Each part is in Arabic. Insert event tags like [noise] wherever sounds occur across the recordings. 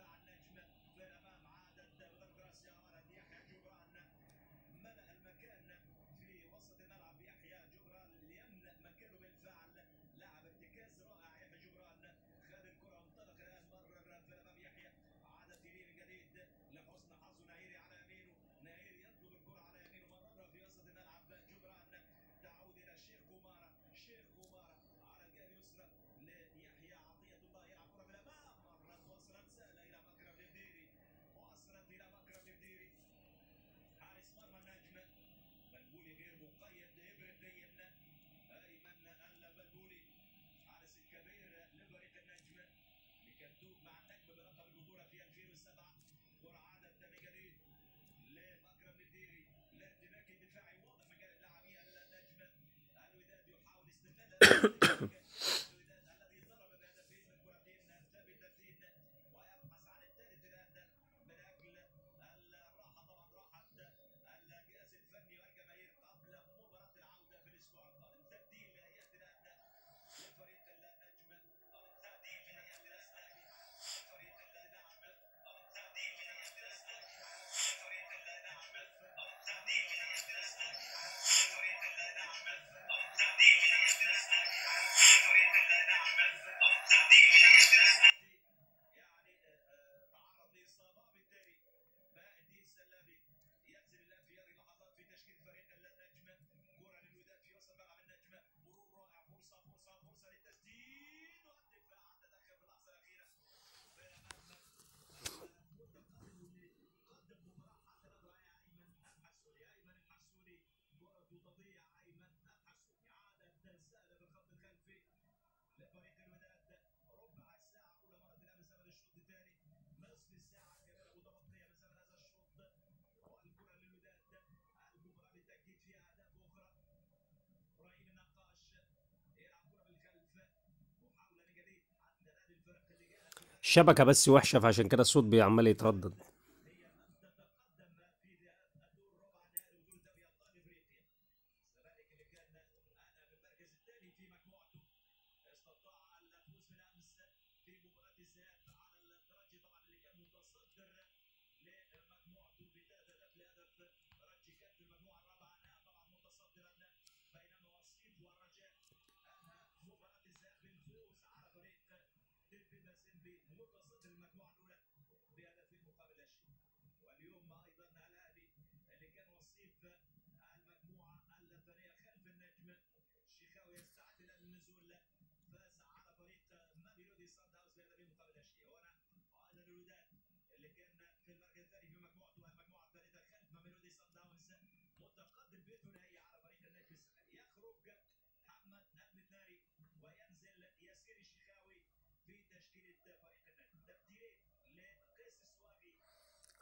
بالدفاع النجم في الامام عادت بضرب راس يحيى جبران ملأ المكان في وسط الملعب يحيى جبران ليملأ مكانه بالفعل لاعب ارتكاز رائع يحيى جبران خد الكرة انطلق الان مرر في الامام يحيى عادت اليه من جديد لحسن حظ نهيري على يمينه نهيري يطلب الكرة على يمينه مرر في وسط الملعب جبران تعود إلى الشيخ كومارا شيخ كومارا على الجهة اليسرى ليحيى عطيه الله يلعب كره من الامام مرت وصلت سهله إلى مكرم الديري وصلت إلى مكرم الديري حارس مرمى النجم بلبولي غير مقيد ابرديا ايمن حارس الكبير لفريق النجم مع النجم بلقب البطولة في 2007 كره عادت لمكرم الديري الدفاعي واضح لاعبي النجم الوداد يحاول استغلال لفريق الوداد ربع مرة الشوط الثاني نصف كمان متبقية هذا الشوط والكرة للوداد المباراة بالتأكيد فيها أهداف أخرى إبراهيم النقاش يلعب كرة بالخلف محاولة من جديد الآن الفرق اللي الشبكة بس وحشة فعشان كده الصوت بيعمل يتردد.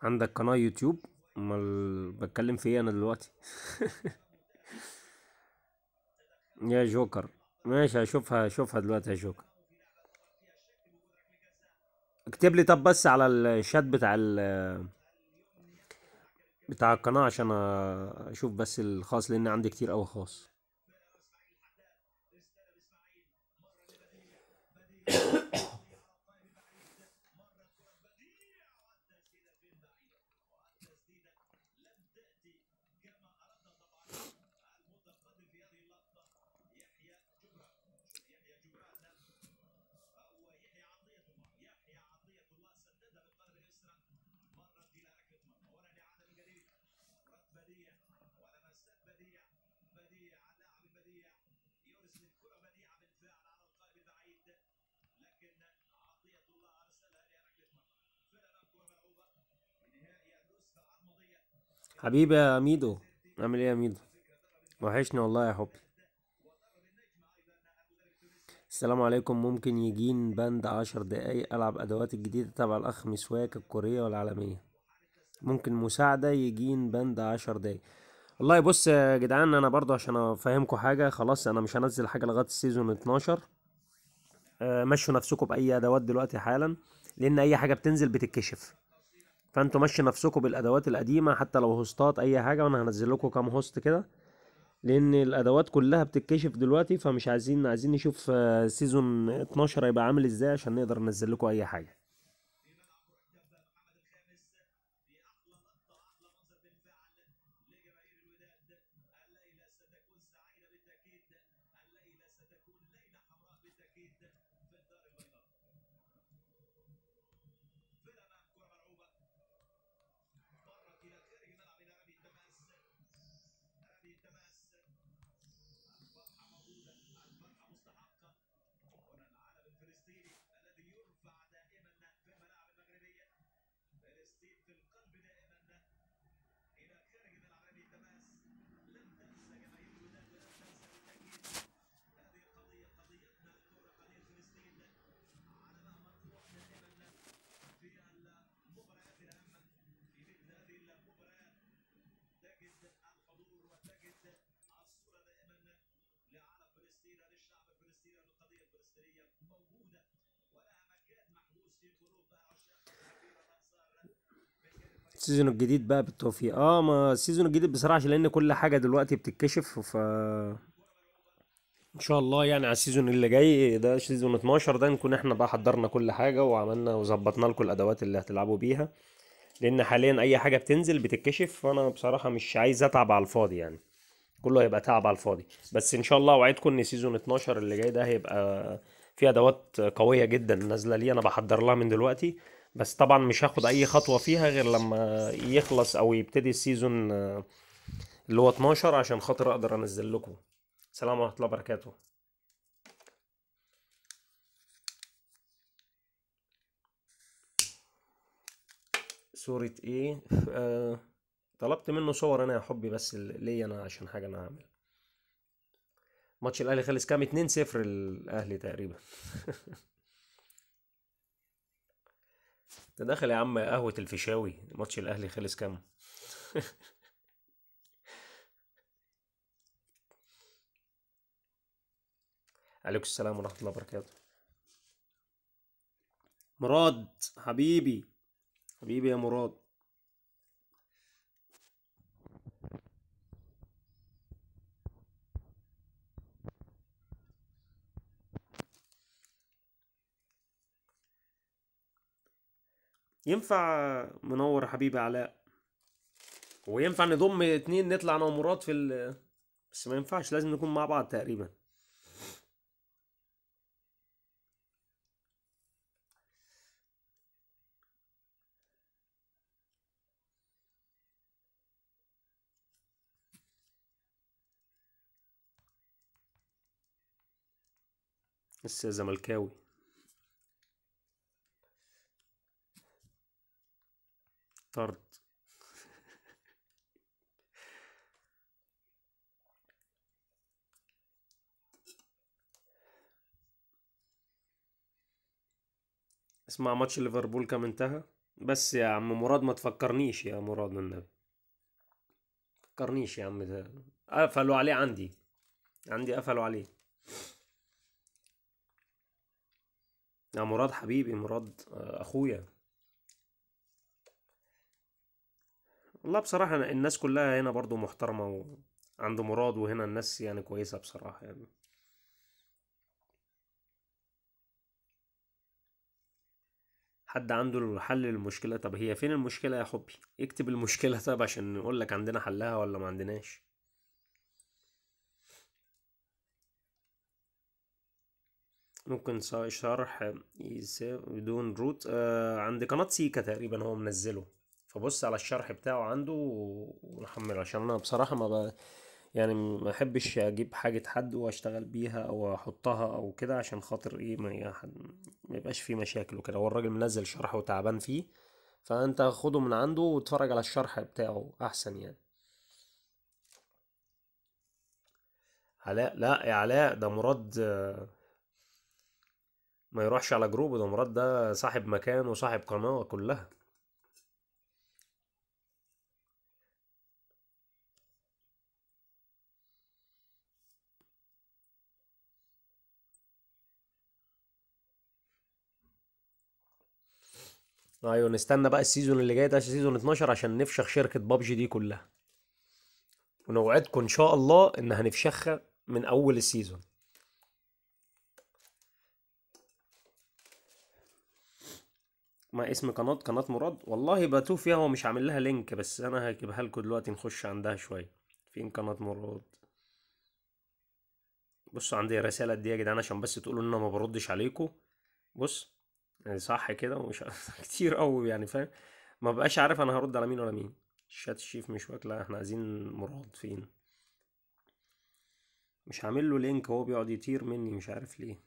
عندك قناة يوتيوب؟ أمال بتكلم في إيه أنا دلوقتي؟ [laughs] يا جوكر. ماشي هشوفها هشوفها دلوقتي يا جوكر. اكتب لي طب بس على الشات بتاع ال بتاع القناة عشان أشوف بس الخاص لأن عندي كتير أوي خاص. حبيبي يا ميدو. عامل إيه يا ميدو؟ وحشني والله يا حبي السلام عليكم. ممكن يجين بند عشر دقايق ألعب أدوات الجديدة تبع الأخ مسواك الكورية والعالمية. ممكن مساعدة يجين بند عشر دقايق. والله بص يا جدعان أنا برضو عشان أفهمكم حاجة خلاص أنا مش هنزل حاجة لغاية السيزون 12 آه، مشوا نفسكم بأي أدوات دلوقتي حالا لأن أي حاجة بتنزل بتتكشف. فانتوا مشوا نفسكم بالأدوات القديمة حتى لو hosts أي حاجة وأنا هنزل لكم كام host كده. لأن الأدوات كلها بتتكشف دلوقتي فمش عايزين عايزين نشوف آه، season 12 هيبقى عامل إزاي عشان نقدر ننزل لكم أي حاجة. المصريه موجودة ولها مكان محبوس في قلوب ال season الجديد بقى بالتوفيق. آه ما ال season الجديد بصراحة عشان لأن كل حاجة دلوقتي بتتكشف ف إن شاء الله يعني على ال season اللي جاي ده season 12 ده نكون إحنا بقى حضرنا كل حاجة وعملنا وظبطنا لكم الأدوات اللي هتلعبوا بيها. لأن حاليا أي حاجة بتنزل بتتكشف فأنا بصراحة مش عايز أتعب على الفاضي يعني. كله هيبقى تعب على الفاضي. بس إن شاء الله أوعدكم إن season 12 اللي جاي ده هيبقى فيه أدوات قوية جدا نازلة لي أنا بحضر لها من دلوقتي. بس طبعا مش هاخد أي خطوة فيها غير لما يخلص أو يبتدي ال season اللي هو 12 عشان خاطر أقدر أنزل لكم. السلام ورحمة الله وبركاته. صورة إيه؟ آه طلبت منه صور أنا يا حبي بس ليا أنا عشان حاجة أنا هعمل ماتش الأهلي خلص كام؟ 2-0 الاهلي تقريبا. [laughs] أنت داخل يا عم قهوة الفيشاوي. ماتش الأهلي خلص كام؟ [laughs] عليكم السلام ورحمة الله وبركاته. مراد حبيبي. حبيبي يا مراد. ينفع منور حبيبي علاء. وينفع نضم اتنين نطلع أنا ومراد في ال بس ما ينفعش لازم نكون مع بعض تقريبا. لسه زملكاوي. طرد. اسمع ماتش ليفربول كام انتهى؟ بس يا عم مراد ما تفكرنيش يا مراد النبي فكرنيش يا عم ده. قفلوا عليه عندي. عندي قفلوا عليه. يا مراد حبيبي مراد آه، أخويا. والله بصراحة الناس كلها هنا برضو محترمة وعند مراد وهنا الناس يعني كويسة بصراحة يعني. حد عنده حل للمشكلة؟ طب هي فين المشكلة يا حبي؟ اكتب المشكلة [laughs] طب عشان نقول لك عندنا حلها ولا ما عندناش؟ ممكن شرح بدون روت آه عند قناة سيكا تقريبا هو منزله. فبص على الشرح بتاعه عنده ونحمله عشان أنا بصراحة ما ب... يعني ما أحبش أجيب حاجة حد وأشتغل بيها أو أحطها أو كده عشان خاطر إيه ما, ي- ما يبقاش فيه مشاكل وكده. هو الراجل منزل شرح وتعبان فيه فأنت خده من عنده واتفرج على الشرح بتاعه أحسن يعني. علاء لا يا علاء ده مراد ما يروحش على جروب ده مراد ده صاحب مكان وصاحب قناة كلها. أيوه نستنى بقى ال season اللي جاي ده season 12 عشان نفشخ شركة بابجي دي كلها. ونوعدكم إن شاء الله ان هنفشخها من أول ال season. ما اسم قناة قناة مراد؟ والله بتوه فيها هو مش عامل لها link بس أنا هجيبها لكم دلوقتي نخش عندها شوية. فين قناة مراد؟ بصوا عندي رسالة دي يا جدعان عشان بس تقولوا إن أنا ما بردش عليكم. بص يعني صح كده ومش [laughs] كتير قوي يعني فاهم؟ ما بقاش عارف أنا هرد على مين ولا مين. شات الشيف مش واكله إحنا عايزين مراد فين؟ مش عامل له لينك هو بيقعد يطير مني مش عارف ليه.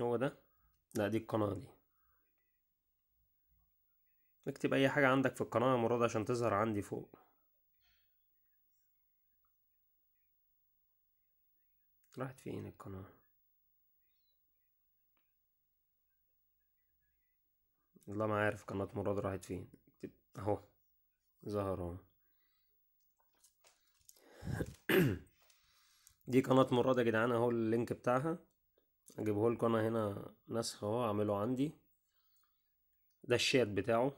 هو ده؟ لا دي القناة دي. اكتب أي حاجة عندك في القناة يا مراد عشان تظهر عندي فوق. راحت فين القناة؟ والله ما عارف قناة مراد راحت فين. اكتب اهو ظهر اهو [clears throat] دي قناة مراد يا جدعان اهو اللينك بتاعها. اجيبه لكم أنا هنا نسخ اهو اعمله عندي. ده الشات بتاعه.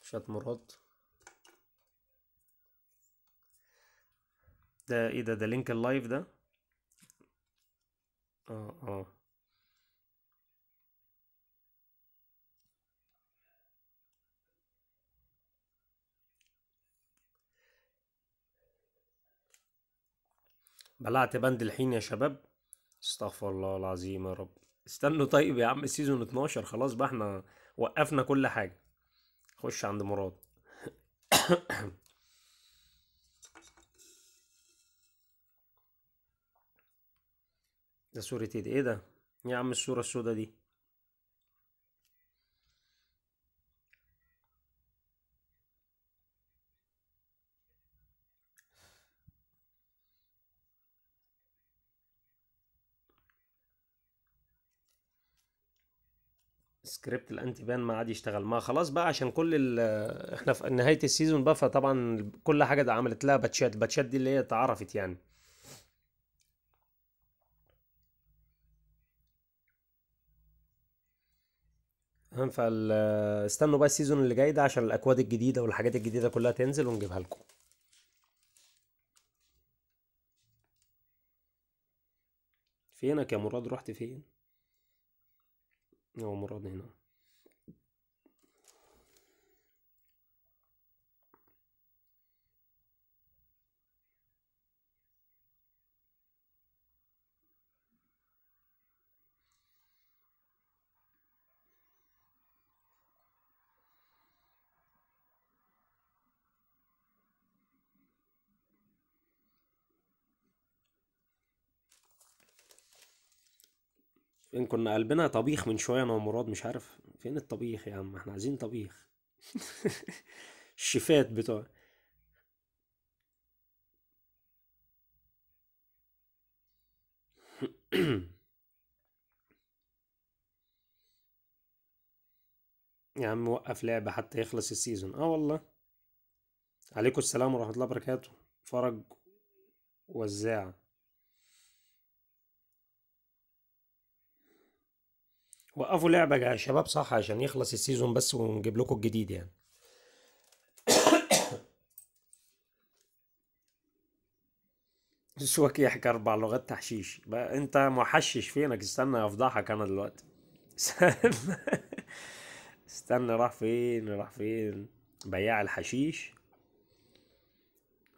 شات مراد. ده إيه ده؟ ده link ال live ده؟ آه آه. بلعت ban الحين يا شباب؟ استغفر الله العظيم يا رب. استنوا طيب يا عم season 12 خلاص بقى إحنا وقفنا كل حاجة. خش عند مراد. [coughs] ده صورة إيه ده؟ إيه ده؟ يا عم الصورة السودا دي. script ال anti ban ما عاد يشتغل. ما خلاص بقى عشان كل [laughs] إحنا في نهاية ال season بقى فطبعا كل حاجة ده عملت لها patches. ال patches دي اللي هي اتعرفت يعني. فاهم فال استنوا بقى ال season اللي جاي ده عشان الأكواد الجديدة والحاجات الجديدة كلها تنزل ونجيبها لكم. فينك يا مراد؟ رحت فين؟ هو مراد هنا. فين كنا قلبنا طبيخ من شوية أنا ومراد مش عارف فين الطبيخ يا عم؟ إحنا عايزين طبيخ. [laughs] الشيفات بتوع. [clears throat] يا عم وقف لعبة حتى يخلص السيزون. آه والله. عليكم السلام ورحمة الله وبركاته. فرج وزاع. وقفوا لعبة يا شباب صح؟ عشان يخلص السيزون بس ونجيب لكم الجديد يعني. [coughs] سواك يحكي أربع لغات تحشيش. بقى أنت محشش فينك؟ استنى أفضحك أنا دلوقتي. استنى [laughs] استنى راح فين؟ راح فين؟ بياع الحشيش.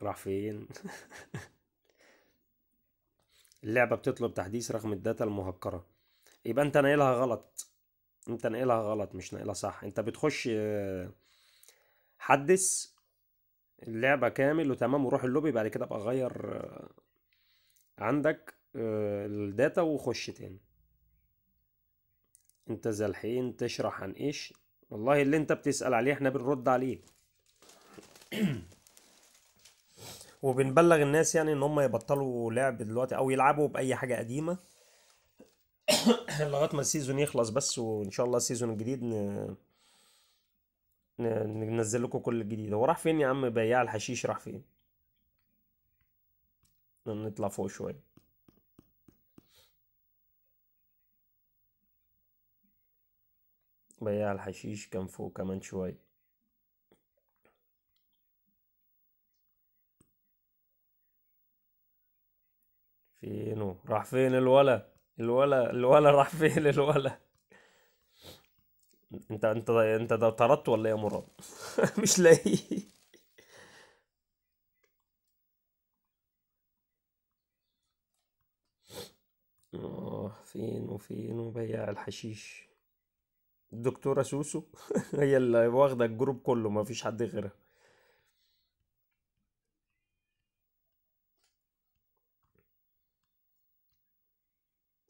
راح فين؟ [laughs] اللعبة بتطلب تحديث رغم ال data المهكرة. يبقى انت ناقلها غلط. انت ناقلها غلط مش ناقلها صح. انت بتخش آه، حدث اللعبة كامل وتمام وروح اللوبي بعد كده ابقى غير آه، عندك آه، ال data وخش تاني. انت ذا الحين تشرح عن إيش؟ والله اللي انت بتسأل عليه إحنا بنرد عليه. [clears throat] وبنبلغ الناس يعني ان هم يبطلوا لعب دلوقتي أو يلعبوا بأي حاجة قديمة. [coughs] لغاية ما ال season يخلص بس وإن شاء الله ال season الجديد ن... ننزل لكم كل الجديد. هو راح فين يا عم؟ بياع الحشيش راح فين؟ نطلع فوق شوية. بياع الحشيش كان فوق كمان شوية. فينه؟ راح فين الولا الولا الولا راح فين؟ [laughs] الولا. انت انت انت ده طردت ولا إيه يا مراد؟ [laughs] مش لاقي. آه فين وفين؟ وبياع الحشيش. الدكتورة سوسو [laughs] هي اللي واخدة الجروب كله ما فيش حد غيرها.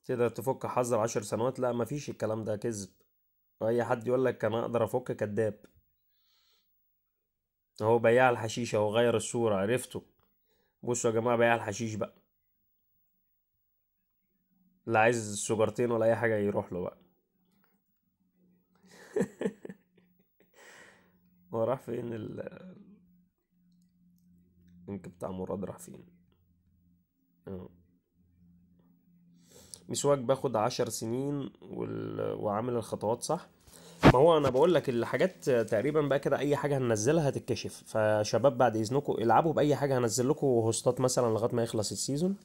تقدر تفك حظر عشر سنوات؟ لا ما فيش الكلام ده كذب. أي حد يقول لك أنا أقدر أفك؟ كذاب. اهو بياع الحشيش أهو غير الصورة عرفته. بصوا يا جماعة بياع الحشيش بقى. اللي عايز سجارتين ولا أي حاجة يروح له بقى. [laughs] هو راح فين ال ال link بتاع مراد راح فين؟ مسواك باخد عشر سنين. وعامل الخطوات صح. ما هو أنا بقول لك الحاجات تقريبا بقى كده أي حاجة هننزلها هتتكشف. فشباب بعد إذنكم العبوا بأي حاجة هنزل لكم hosts مثلا لغاية ما يخلص ال season.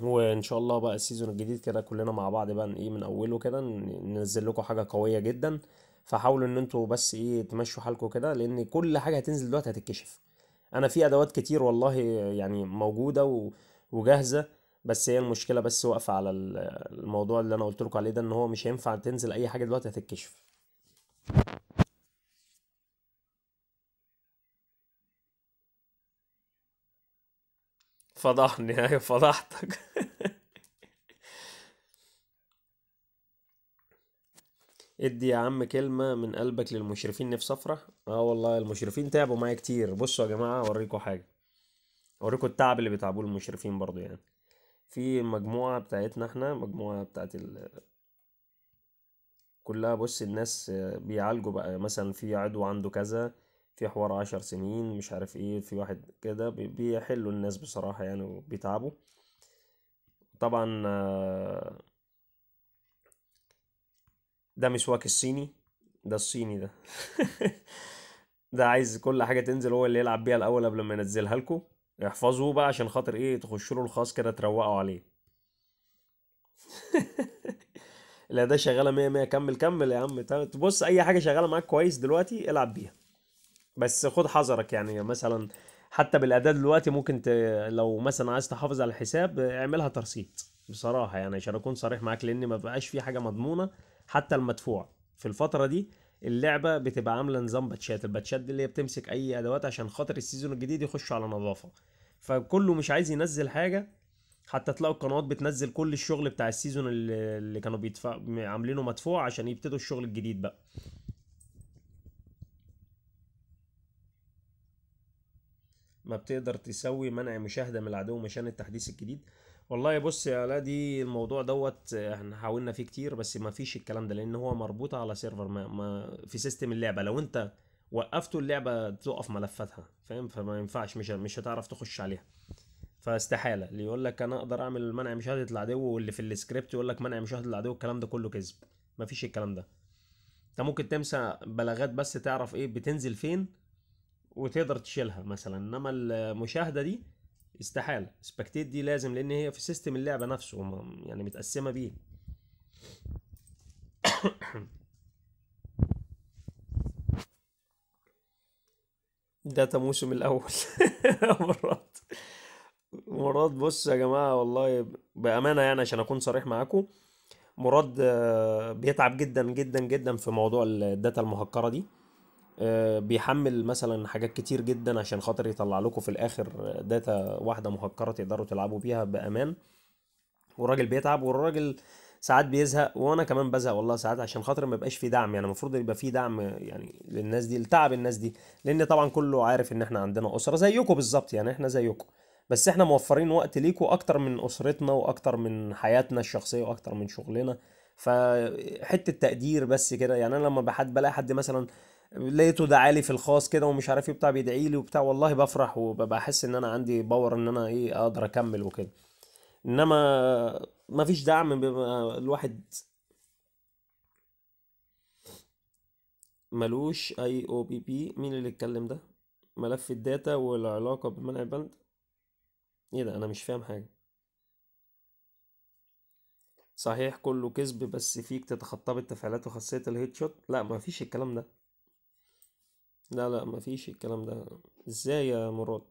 وإن شاء الله بقى السيزون الجديد كده كلنا مع بعض بقى إيه من أوله كده ننزل لكم حاجة قوية جدا. فحاولوا إن أنتوا بس إيه تمشوا حالكم كده لأن كل حاجة هتنزل دلوقتي هتتكشف. أنا في أدوات كتير والله يعني موجودة وجاهزة. بس هي المشكلة بس واقفة على ال- الموضوع اللي أنا قلت لكم عليه ده إن هو مش هينفع تنزل أي حاجة دلوقتي هتتكشف. فضحني. [laughs] أيوه فضحتك. [laughs] ادي يا عم كلمة من قلبك للمشرفين نفسي افرح آه والله المشرفين تعبوا معايا كتير. بصوا يا جماعة أوريكم حاجة. أوريكم التعب اللي بيتعبوه المشرفين برضو يعني. في مجموعة بتاعتنا إحنا مجموعة بتاعت ال... كلها بص الناس بيعالجوا بقى. مثلا في عضو عنده كذا في حوار عشر سنين مش عارف إيه في واحد كده بي- بيحلوا الناس بصراحة يعني وبيتعبوا. طبعا ده مسواك الصيني ده الصيني ده. [laughs] ده عايز كل حاجة تنزل هو اللي يلعب بيها الأول قبل ما ينزلها لكم. احفظوه بقى عشان خاطر إيه تخشوا له الخاص كده تروقوا عليه. [laughs] لا ده شغالة مية مية. كمل كمل يا عم. تبص أي حاجة شغالة معاك كويس دلوقتي العب بيها. بس خد حذرك يعني مثلا حتى بالأداة دلوقتي ممكن ت... لو مثلا عايز تحافظ على الحساب اعملها ترسيت بصراحة يعني عشان أكون صريح معاك لأن ما بقاش في حاجة مضمونة حتى المدفوع. في الفترة دي اللعبة بتبقى عاملة نظام patches ال patches دي اللي هي بتمسك أي أدوات عشان خاطر ال season الجديد يخش على نظافة. فكله مش عايز ينزل حاجة حتى تلاقوا القنوات بتنزل كل الشغل بتاع ال season اللي, كانوا بيدفع عاملينه مدفوع عشان يبتدوا الشغل الجديد بقى. ما بتقدر تسوي منع مشاهدة من العدو عشان التحديث الجديد. والله بص يا لا دي الموضوع دوت إحنا حاولنا فيه كتير بس ما فيش الكلام ده لأن هو مربوط على server ما, ما في system اللعبة. لو انت وقفته اللعبة تقف ملفاتها فاهم؟ فما ينفعش مش مش هتعرف تخش عليها. فاستحالة. اللي يقول لك أنا أقدر أعمل منع مشاهدة العدو واللي في السكريبت يقول لك منع مشاهدة العدو الكلام ده كله كذب. ما فيش الكلام ده. انت ممكن تمسح بلاغات بس تعرف إيه بتنزل فين وتقدر تشيلها مثلا. إنما المشاهدة دي استحالة. سبكتيت دي لازم لأن هي في system اللعبة نفسه يعني متقسمة بيه. [coughs] ده موسم الأول. [laughs] مراد مراد بص يا جماعة والله بأمانة يعني عشان أكون صريح معاكم مراد آه، بيتعب جدا جدا جدا في موضوع ال data المهكرة دي. بيحمل مثلا حاجات كتير جدا عشان خاطر يطلع لكم في الآخر داتا واحدة مهكرة تقدروا تلعبوا بيها بأمان. والراجل بيتعب والراجل ساعات بيزهق وأنا كمان بزهق والله ساعات عشان خاطر ما يبقاش في دعم. يعني المفروض يبقى في دعم يعني للناس دي لتعب الناس دي. لأن طبعا كله عارف إن إحنا عندنا أسرة زيكم بالظبط يعني إحنا زيكم. بس إحنا موفرين وقت ليكوا أكتر من أسرتنا وأكتر من حياتنا الشخصية وأكتر من شغلنا. فحتة تقدير بس كده يعني أنا لما بحد بلاقي حد مثلا لقيته دعالي في الخاص كده ومش عارف إيه بتاع بيدعي لي وبتاع. والله بفرح وببقى ان أنا عندي power ان أنا إيه أقدر اكمل وكده. انما مفيش دعم بيبقى الواحد ملوش اي أو بي بي مين اللي اتكلم ده؟ ملف ال data والعلاقة بمنع البند؟ إيه ده؟ أنا مش فاهم حاجة. صحيح كله كذب بس فيك تتخطى بالتفعيلات وخاصية ال headshot لا مفيش الكلام ده. لا لا مفيش الكلام ده. إزاي يا مراد؟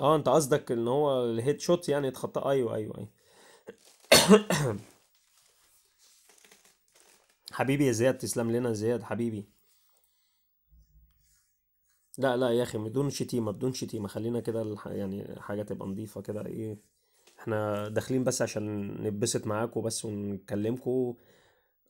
آه أنت قصدك إن هو الهيد شوت يعني يتخطى أيوه أيوه أيوه. [coughs] حبيبي يا زياد تسلم لنا يا زياد حبيبي. لا لا يا أخي بدون شتيمة بدون شتيمة خلينا كده يعني حاجة تبقى نظيفة كده إيه إحنا داخلين بس عشان نتبسط معاكم بس ونكلمكم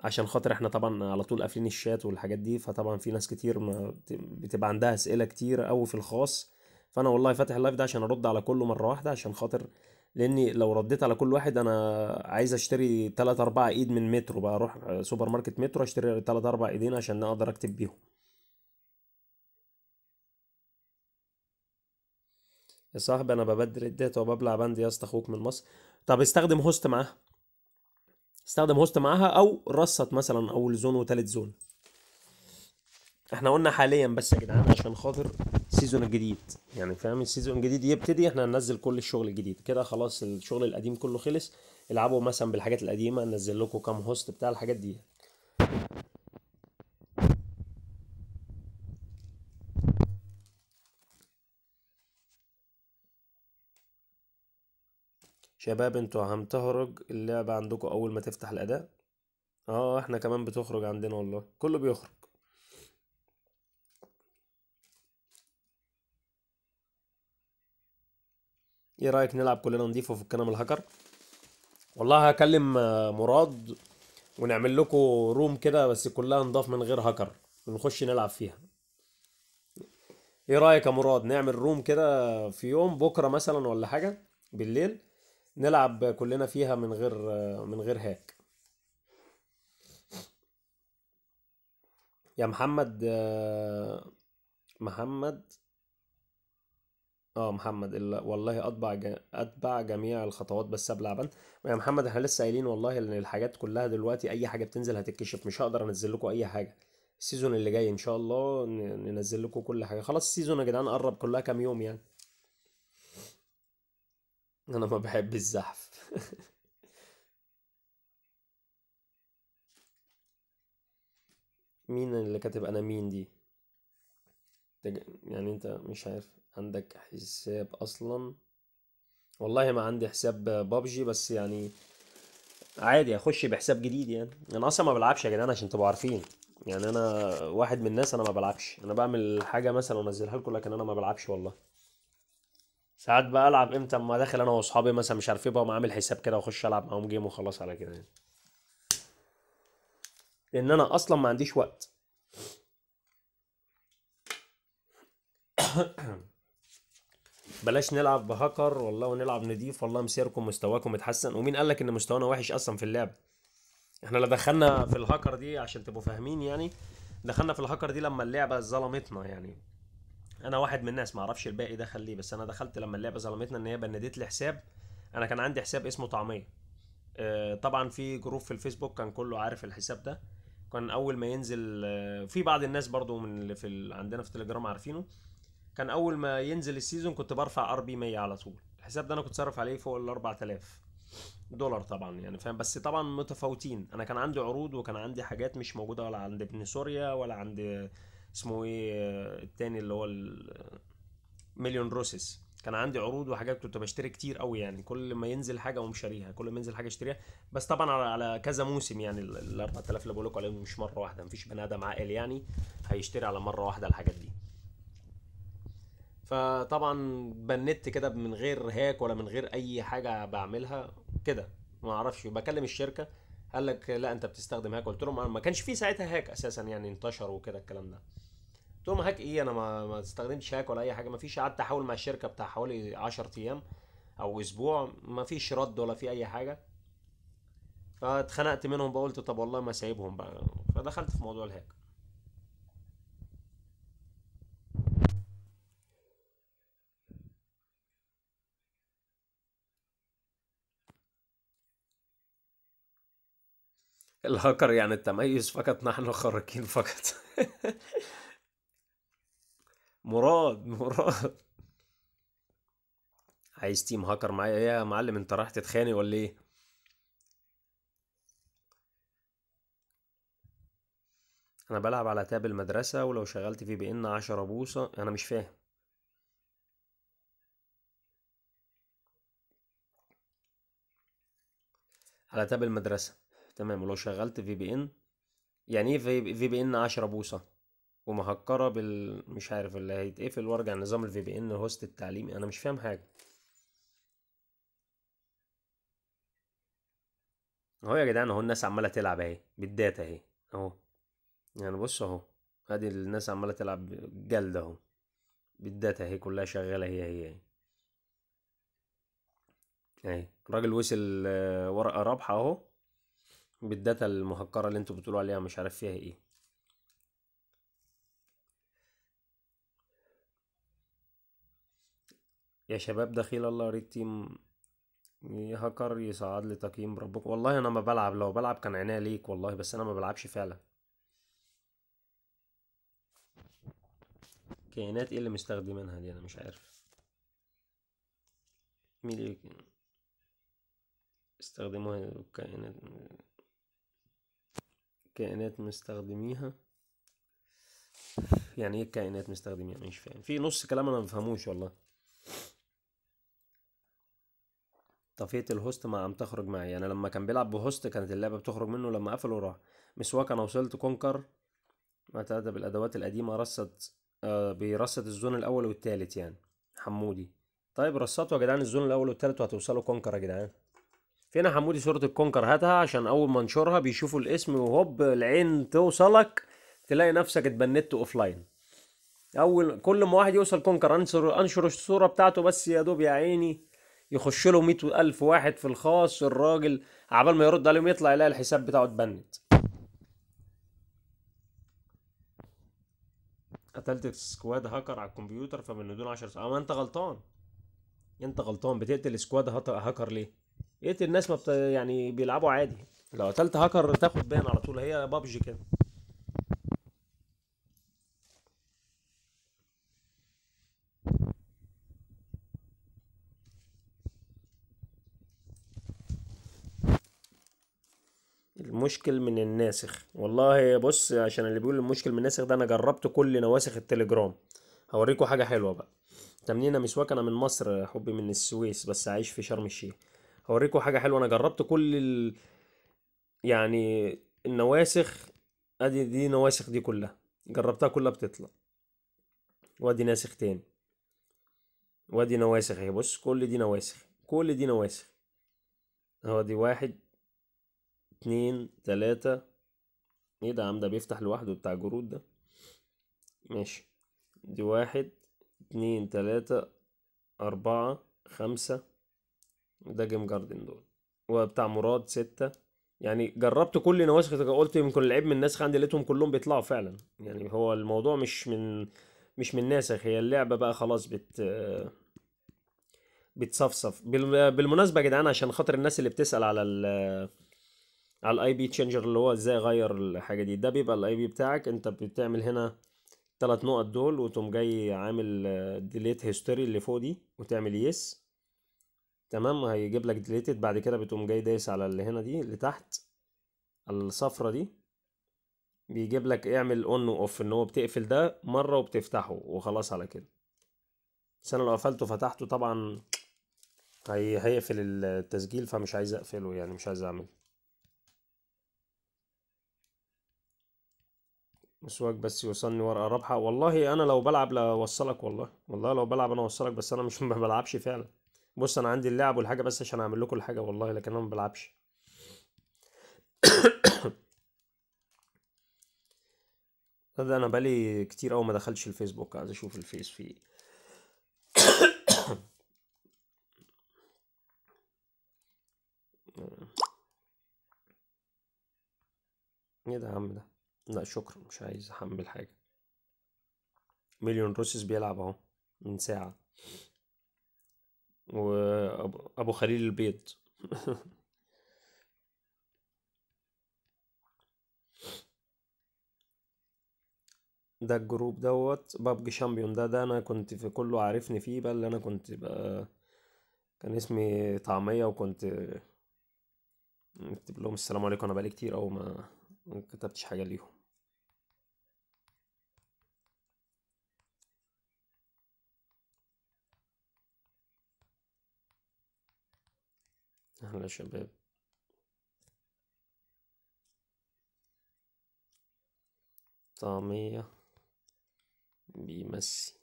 عشان خاطر إحنا طبعا على طول قافلين الشات والحاجات دي فطبعا في ناس كتير ما بت- بتبقى عندها أسئلة كتير قوي في الخاص. فأنا والله فاتح ال live ده عشان أرد على كله مرة واحدة عشان خاطر لأني لو رديت على كل واحد أنا عايز أشتري 3 4 إيد من مترو بقى أروح سوبر ماركت مترو أشتري 3 4 إيدين عشان أقدر أكتب بيهم. يا صاحبي أنا ببدل ال data وببلع band يا اسطى أخوك من مصر. طب استخدم host معاها استخدم host معاها أو رصت مثلا اول zone وتالت zone. إحنا قلنا حاليا بس يا جدعان عشان خاطر ال season الجديد يعني فاهم؟ ال season الجديد يبتدي إحنا هننزل كل الشغل الجديد. كده خلاص الشغل القديم كله خلص. العبوا مثلا بالحاجات القديمة ننزل لكم كام host بتاع الحاجات دي. شباب أنتوا هتخرج اللعبة عندكم أول ما تفتح الأداء؟ آه إحنا كمان بتخرج عندنا والله. كله بيخرج. إيه رأيك نلعب كلنا نضيف وفكنا من الهاكر؟ والله هكلم آه، مراد ونعمل لكم روم كده بس كلها نضاف من غير هاكر ونخش نلعب فيها. إيه رأيك يا مراد نعمل روم كده في يوم بكرة مثلا ولا حاجة؟ بالليل؟ نلعب كلنا فيها من غير من غير hack. يا محمد محمد؟ آه محمد ال- والله أطبع ج... اتبع جميع الخطوات بس ابلع يا محمد إحنا لسه قايلين والله إن الحاجات كلها دلوقتي أي حاجة بتنزل هتتكشف. مش هقدر أنزل لكم أي حاجة. ال season اللي جاي إن شاء الله ننزل لكم كل حاجة. خلاص ال season يا جدعان قرب كلها كام يوم يعني. أنا ما بحب الزحف. مين اللي كاتب أنا مين دي؟ يعني أنت مش عارف عندك حساب أصلا؟ والله ما عندي حساب بابجي بس يعني عادي أخش بحساب جديد يعني. أنا أصلا ما بلعبش يا جدعان عشان تبقوا عارفين. يعني أنا واحد من الناس أنا ما بلعبش. أنا بعمل حاجة مثلا وأنزلها لكم لكن أنا ما بلعبش والله. ساعات بقى ألعب إمتى؟ أما داخل أنا وأصحابي مثلا مش عارف إيه بقى عامل حساب كده وأخش ألعب معاهم جيم وخلاص على كده يعني. لأن أنا أصلا ما عنديش وقت. [coughs] بلاش نلعب بهاكر والله ونلعب نضيف والله مسيركم مستواكم اتحسن ومين قال لك إن مستوانا وحش أصلا في اللعب؟ إحنا لا دخلنا في الهاكر دي عشان تبقوا فاهمين يعني دخلنا في الهاكر دي لما اللعبة ظلمتنا يعني. أنا واحد من الناس ما أعرفش الباقي دخل ليه بس أنا دخلت لما اللعبة ظلمتنا إن هي بندت لي حساب. أنا كان عندي حساب اسمه طعمية. آه، طبعا في group في الفيسبوك كان كله عارف الحساب ده. كان أول ما ينزل آه، في بعض الناس برضو من اللي في ال... عندنا في تليجرام عارفينه. كان أول ما ينزل ال season كنت برفع RP 100 على طول. الحساب ده أنا كنت صرف عليه فوق ال 4000 دولار طبعا يعني فاهم؟ بس طبعا متفاوتين. أنا كان عندي عروض وكان عندي حاجات مش موجودة ولا عند ابن سوريا ولا عند اسمه إيه التاني اللي هو مليون روسيس كان عندي عروض وحاجات كنت بشتري كتير قوي يعني. كل ما ينزل حاجة أقوم شاريها كل ما ينزل حاجة أشتريها. بس طبعا على على كذا موسم يعني ال ال 4000 اللي بقول لكم عليهم مش مرة واحدة. مفيش بني آدم عاقل يعني هيشتري على مرة واحدة الحاجات دي. فطبعا بنت كده من غير هاك ولا من غير أي حاجة بعملها كده. ما أعرفش بكلم الشركة قال لك لا أنت بتستخدم هاك قلت لهم ما كانش في ساعتها هاك أساسا يعني انتشر وكده الكلام ده. قلت لهم هاك إيه أنا ما ما استخدمتش هاك ولا أي حاجة. ما فيش قعدت أحاول مع الشركة بتاع حوالي 10 أيام أو أسبوع. ما فيش رد ولا في أي حاجة. فاتخنقت منهم بقى قلت طب والله ما سايبهم بقى. فدخلت في موضوع الهاك. الهاكر يعني التميز فقط نحن خارقين فقط. [laughs] مراد مراد. عايز تيم هاكر معايا؟ إيه يا معلم انت رايح تتخانق ولا إيه؟ أنا بلعب على تاب المدرسة ولو شغلت في بي ان 10 بوصة أنا مش فاهم. على تاب المدرسة. تمام ولو شغلت في بي ان يعني إيه في بي ان 10 بوصة؟ ومهكرة بال مش عارف اللي هيتقفل وارجع نظام الفي بي ان هوست التعليمي. أنا مش فاهم حاجة. أهو يا جدعان أهو الناس عمالة تلعب أهي بالداتا أهي أهو. يعني بص أهو أدي الناس عمالة تلعب جلد أهو بالداتا أهي كلها شغالة هي هي اهي أهي الراجل وصل آه، ورقة رابحة أهو بال data المهكرة اللي أنتوا بتقولوا عليها مش عارف فيها إيه. يا شباب دخيل الله يريد team hacker يصعد لي تقييم ربكم والله أنا ما بلعب لو بلعب كان عينيا ليك والله بس أنا ما بلعبش فعلا. كائنات إيه اللي مستخدمينها دي؟ أنا مش عارف. مين اللي استخدموها؟ كائنات كائنات مستخدميها؟ يعني إيه كائنات مستخدميها مش فاهم. في نص كلام أنا ما بفهموش والله. طفيت الهوست ما عم تخرج معي. يعني لما كان بيلعب بهوست كانت اللعبة بتخرج منه لما قفل وراح. مسواك أنا وصلت كونكر ما تأدى بالأدوات القديمة رصت آه بيرصد ال zone الأول والتالت يعني. حمودي. طيب رصدوا يا جدعان ال zone الأول والتالت وهتوصلوا Conqueror يا جدعان. فين يا حمودي صورة ال Conqueror هاتها عشان أول ما انشرها بيشوفوا الاسم وهوب العين توصلك تلاقي نفسك اتبنت offline أول كل ما واحد يوصل Conqueror انشر انشر الصورة بتاعته بس يا دوب يا عيني. يخش له مئة ألف واحد في الخاص الراجل عبال ما يرد عليهم يطلع يلاقي الحساب بتاعه اتبنت. قتلت squad hacker على الكمبيوتر فمن دون 10 ساعات. ما أنت غلطان. أنت غلطان. بتقتل squad hacker ليه؟ اقتل الناس ما بت... يعني بيلعبوا عادي. لو قتلت هاكر تاخد ban على طول. هي بابجي كده. المشكل من الناسخ. والله بص عشان اللي بيقول المشكل من الناسخ ده أنا جربت كل نواسخ التليجرام. هوريكم حاجة حلوة بقى. تمنينا مسواك أنا من مصر حبي من السويس بس عايش في شرم الشيخ. هوريكم حاجة حلوة أنا جربت كل ال... يعني النواسخ. أدي دي نواسخ دي كلها. جربتها كلها بتطلع. وأدي ناسخ تاني. وأدي نواسخ أهي. بص كل دي نواسخ. كل دي نواسخ. أهو دي واحد. اتنين تلاتة. إيه ده عم ده بيفتح لوحده بتاع جرود ده. ماشي. دي واحد اتنين تلاتة أربعة خمسة. ده جيم جاردن دول. وبتاع مراد ستة. يعني جربت كل نواسخ قلت يمكن العيب من النسخ عندي لقيتهم كلهم بيطلعوا فعلا. يعني هو الموضوع مش من مش من ناسخ هي اللعبة بقى خلاص بت بتصفصف. بال- بالمناسبة يا جدعان عشان خاطر الناس اللي بتسأل على على ال IP changer اللي هو إزاي اغير الحاجة دي. ده بيبقى ال IP بتاعك انت بتعمل هنا تلات نقط دول وتقوم جاي عامل delete history اللي فوق دي وتعمل yes تمام؟ هيجيب لك deleted بعد كده بتقوم جاي دايس على اللي هنا دي اللي تحت الصفرة دي. بيجيب لك اعمل on و off ان هو بتقفل ده مرة وبتفتحه وخلاص على كده. بس أنا لو قفلته فتحته طبعا هي هيقفل التسجيل فمش عايز أقفله يعني مش عايز اعمل مسواك بس يوصلني ورقة رابحة. والله أنا لو بلعب لا أوصلك والله. والله لو بلعب أنا أوصلك بس أنا مش [laughs] ما بلعبش فعلا. بص أنا عندي اللعب والحاجة بس عشان أعمل لكم الحاجة والله لكن أنا ما بلعبش. [coughs] ده أنا بقالي كتير قوي ما دخلش الفيسبوك. عايز أشوف الفيس فيه. [coughs] إيه ده يا عم ده؟ لا شكرا مش عايز أحمل حاجة. مليون روسيس بيلعب أهو من ساعة. وابو خليل البيض. [laughs] ده الجروب دوت بابجي شامبيون ده ده أنا كنت في كله عارفني فيه بقى اللي أنا كنت بقى كان اسمي طعمية وكنت اكتب لهم السلام عليكم أنا بقالي كتير أوي ما ما كتبتش حاجة ليهم. أهلا شباب. طعمية بيمسي.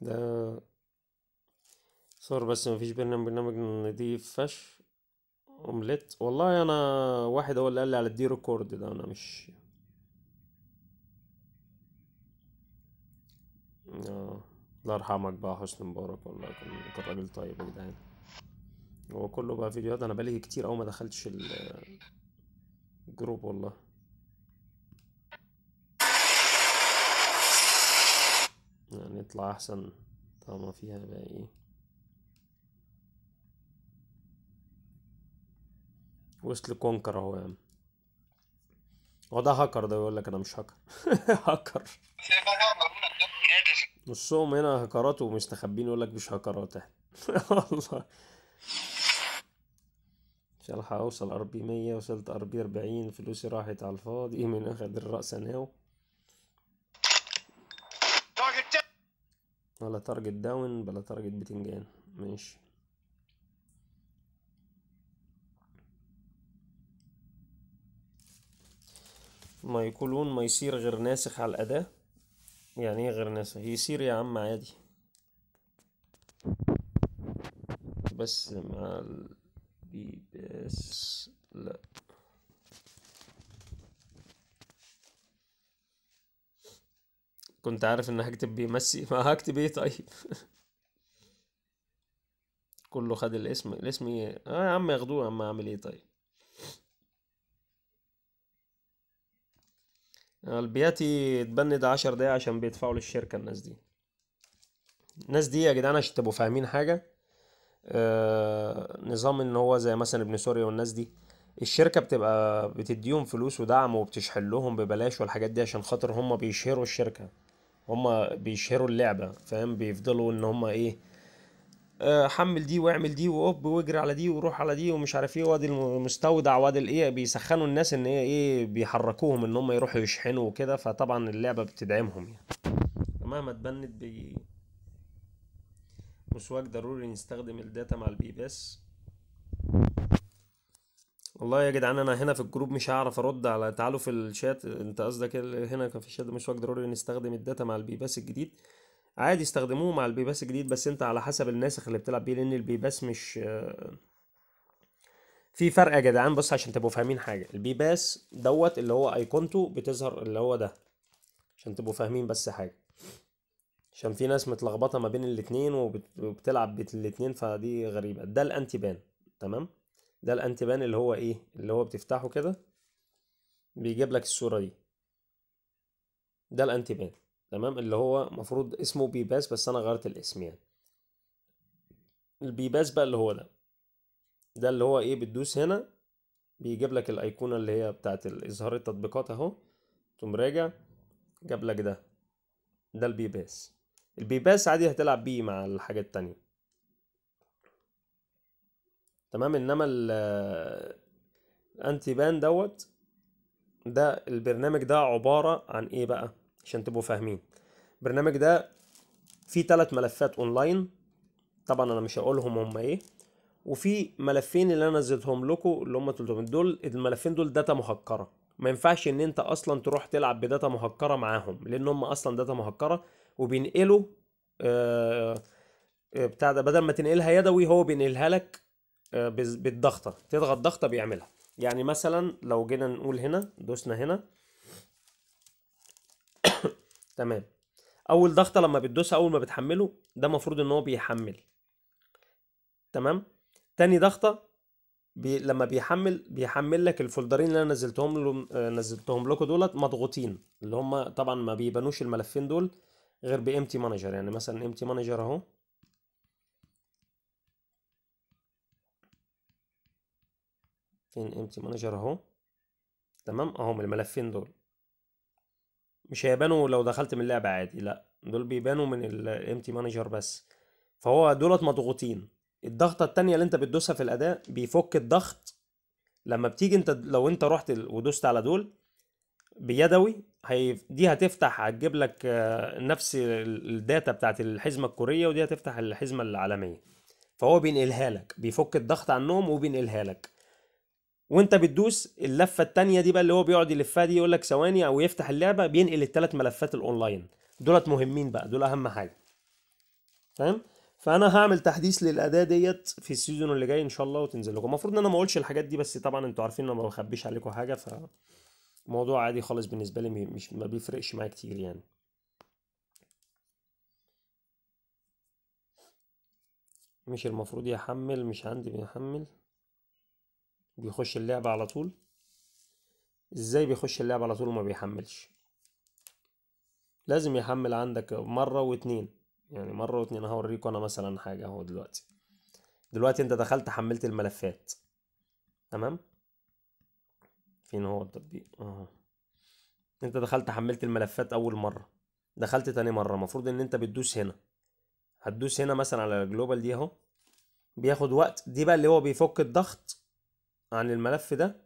ده صور بس مفيش برنامج برنامج نضيف فش. أومليت. والله أنا واحد هو اللي قال لي على الدي ريكورد ده أنا مش آه. الله يرحمك بقى حسني مبارك والله كان راجل طيب يا جدعان. هو كله بقى فيديوهات. أنا بقالي كتير أوي ما دخلتش ال- الجروب والله. يعني يطلع أحسن طالما فيها بقى إيه. وصل conqueror أهو يا عم. هو ده هاكر ده يقول لك أنا مش هاكر. [laughs] هاكر. [laughs] نصهم هنا هاكرات ومستخبين يقول لك مش هاكرات [laughs] إحنا والله مش هلحق اوصل RP 100 وصلت RP 40 فلوسي راحت على الفاضي. من اخد الرأس now ولا target down بلا target بتنجان ماشي. ما يقولون ما يصير غير ناسخ على الأداة. يعني إيه غير ناسخ؟ يصير يا عم عادي. بس مع ال bypass لا. كنت عارف إن هكتب بيمسي [laughs] ما هكتب إيه طيب؟ [laughs] كله خد الاسم. الاسم إيه؟ آه يا عم ياخدوه يا عم. أعمل إيه طيب؟ آه، البياتي اتبند عشر دقايق عشان بيدفعوا للشركة الناس دي. الناس دي يا جدعان عشان تبقوا فاهمين حاجة. نظام إن هو زي مثلا ابن سوريا والناس دي الشركة بتبقى بتديهم فلوس ودعم وبتشحن لهم ببلاش والحاجات دي عشان خاطر هم بيشهروا الشركة هم بيشهروا اللعبة فاهم؟ بيفضلوا إن هم إيه آه، حمل دي واعمل دي وأوب واجري على دي وروح على دي ومش عارف إيه وادي المستودع وادي الايه بيسخنوا الناس إن هي إيه بيحركوهم إن هم يروحوا يشحنوا وكده فطبعا اللعبة بتدعمهم يعني. مهما اتبنت بي مسواك ضروري نستخدم الداتا مع البي بس والله يا جدعان أنا هنا في الجروب مش هعرف أرد على تعالوا في الشات. أنت قصدك ال- هنا كان في الشات مسواك ضروري نستخدم الداتا مع البيباس الجديد. عادي استخدموه مع ال bypass الجديد بس أنت على حسب الناسخ اللي بتلعب بيه لأن ال bypass مش في فرق يا جدعان. بص عشان تبقوا فاهمين حاجة ال bypass دوت اللي هو أيقونته بتظهر اللي هو ده عشان تبقوا فاهمين بس حاجة. عشان في ناس متلخبطة ما بين الاتنين وبت- وبتلعب بالاتنين فدي غريبة. ده ال anti ban تمام؟ ده ال anti ban اللي هو إيه؟ اللي هو بتفتحه كده بيجيب لك الصورة دي. ده ال anti ban تمام؟ اللي هو مفروض اسمه bypass بس أنا غيرت الاسم يعني. ال bypass بقى اللي هو ده. ده اللي هو إيه؟ بتدوس هنا بيجيب لك الأيقونة اللي هي بتاعت إظهار التطبيقات أهو. تقوم راجع جاب لك ده. ده ال bypass. ال bypass عادي هتلعب بيه مع الحاجات التانية. تمام؟ إنما ال- ال anti ban دوت ده البرنامج ده عبارة عن إيه بقى؟ عشان تبقوا فاهمين. البرنامج ده فيه ثلاث ملفات أونلاين. طبعا أنا مش هقولهم هم إيه. وفي ملفين اللي أنا نزلتهم لكم اللي هم 300 دول. الملفين دول data مهكرة. ما ينفعش إن أنت أصلا تروح تلعب ب data مهكرة معاهم لأن هم أصلا data مهكرة. وبينقلوا آه آه، بتاع ده بدل ما تنقلها يدوي هو بينقلها لك آه، بالضغطة. تضغط ضغطة بيعملها. يعني مثلا لو جينا نقول هنا دوسنا هنا. [coughs] تمام. أول ضغطة لما بتدوسها أول ما بتحمله ده المفروض إن هو بيحمل. تمام؟ تاني ضغطة بي... لما بيحمل بيحمل لك الفولدرين اللي أنا نزلتهم له... آه، نزلتهم لكم دولت مضغوطين اللي هم طبعا ما بيبانوش الملفين دول. غير ب MT Manager يعني مثلا MT Manager أهو. فين MT Manager أهو؟ تمام؟ أهو من الملفين دول. مش هيبانوا لو دخلت من اللعبة عادي لا. دول بيبانوا من ال MT Manager بس. فهو دولت مضغوطين. الضغطة التانية اللي أنت بتدوسها في الأداة بيفك الضغط. لما بتيجي أنت لو أنت رحت ودوست على دول يدوي هي دي هتفتح هتجيب لك آه، نفس ال- data بتاعت الحزمة الكورية ودي هتفتح الحزمة العالمية. فهو بينقلها لك بيفك الضغط عنهم وبينقلها لك. وانت بتدوس اللفة التانية دي بقى اللي هو بيقعد يلفها دي يقول لك ثواني أو يفتح اللعبة بينقل الثلاث ملفات الأونلاين. دولت مهمين بقى دول أهم حاجة. فاهم فأنا هعمل تحديث للأداة ديت في ال season اللي جاي إن شاء الله وتنزل لكم. المفروض إن أنا ما أقولش الحاجات دي بس طبعا أنتوا عارفين إن أنا ما بخبيش عليكم حاجة فموضوع عادي خالص بالنسبة لي مش ما بيفرقش معايا كتير يعني. مش المفروض يحمل مش عندي بيحمل. بيخش اللعبة على طول. إزاي بيخش اللعبة على طول وما بيحملش؟ لازم يحمل عندك مرة واتنين. يعني مرة واتنين هوريكم أنا مثلا حاجة أهو دلوقتي. دلوقتي أنت دخلت حملت الملفات. تمام؟ فين هو التطبيق اهو أنت دخلت حملت الملفات أول مرة. دخلت تاني مرة. المفروض إن أنت بتدوس هنا. هتدوس هنا مثلا على ال global دي أهو. بياخد وقت. دي بقى اللي هو بيفك الضغط عن الملف ده.